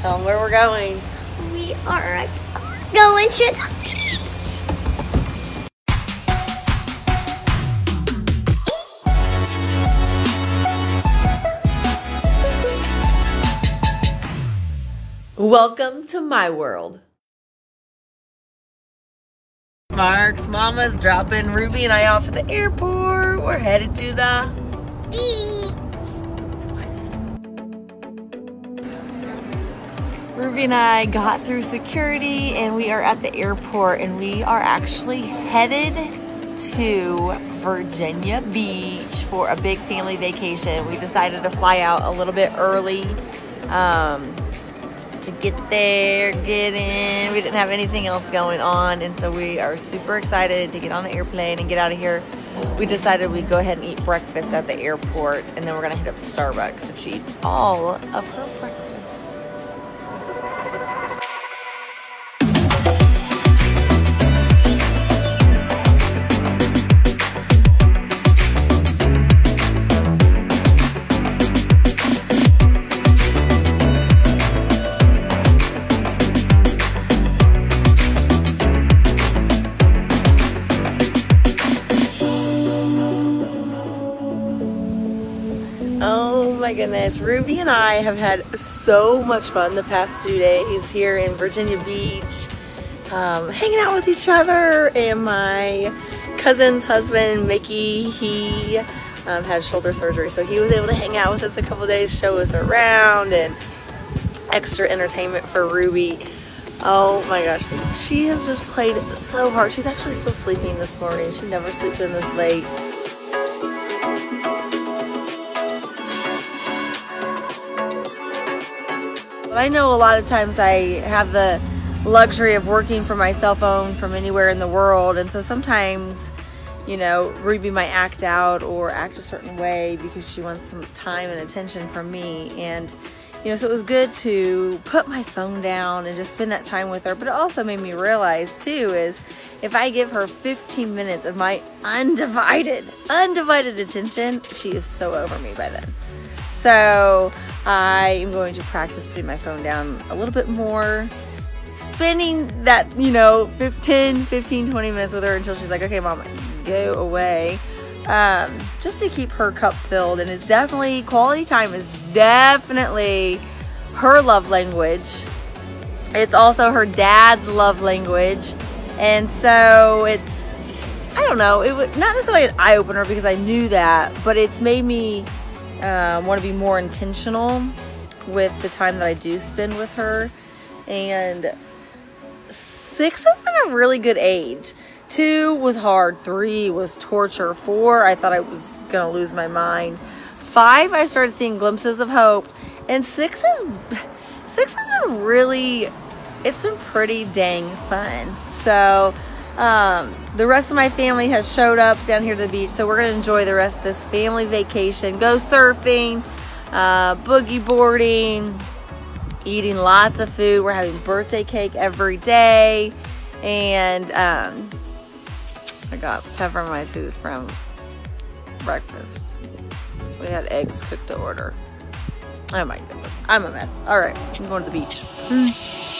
Tell them where we're going. We are going to the beach. Welcome to my world. Mark's mama's dropping Ruby and I off at the airport. We're headed to the beach. Ruby and I got through security and we are at the airport and we are actually headed to Virginia Beach for a big family vacation. We decided to fly out a little bit early. Um, to get there, get in. We didn't have anything else going on, and so we are super excited to get on the airplane and get out of here. We decided we'd go ahead and eat breakfast at the airport, and then we're gonna hit up Starbucks if she eats all of her breakfast. My goodness. Ruby and I have had so much fun the past two days here in Virginia Beach, um, hanging out with each other. And my cousin's husband, Mickey, he um, had shoulder surgery, so he was able to hang out with us a couple days, show us around, and extra entertainment for Ruby. Oh my gosh, she has just played so hard. She's actually still sleeping this morning. She never sleeps in this late. I know a lot of times I have the luxury of working from my cell phone from anywhere in the world. And so sometimes, you know, Ruby might act out or act a certain way because she wants some time and attention from me. And, you know, so it was good to put my phone down and just spend that time with her. But it also made me realize, too, is if I give her 15 minutes of my undivided, undivided attention, she is so over me by then. So I am going to practice putting my phone down a little bit more, spending that, you know, 15, 15, 20 minutes with her until she's like, okay, mom, go away. Um, just to keep her cup filled. And it's definitely, quality time is definitely her love language. It's also her dad's love language. And so it's, I don't know, it was not necessarily an eye opener because I knew that, but it's made me um, want to be more intentional with the time that I do spend with her. And six has been a really good age. Two was hard. Three was torture. Four, I thought I was going to lose my mind. Five, I started seeing glimpses of hope. And six is, six has been really, it's been pretty dang fun. So, um, the rest of my family has showed up down here to the beach, so we're going to enjoy the rest of this family vacation. Go surfing, uh, boogie boarding, eating lots of food. We're having birthday cake every day. And um, I got pepper in my tooth from breakfast. We had eggs cooked to order. Oh my goodness. I'm a mess. All right, I'm going to the beach.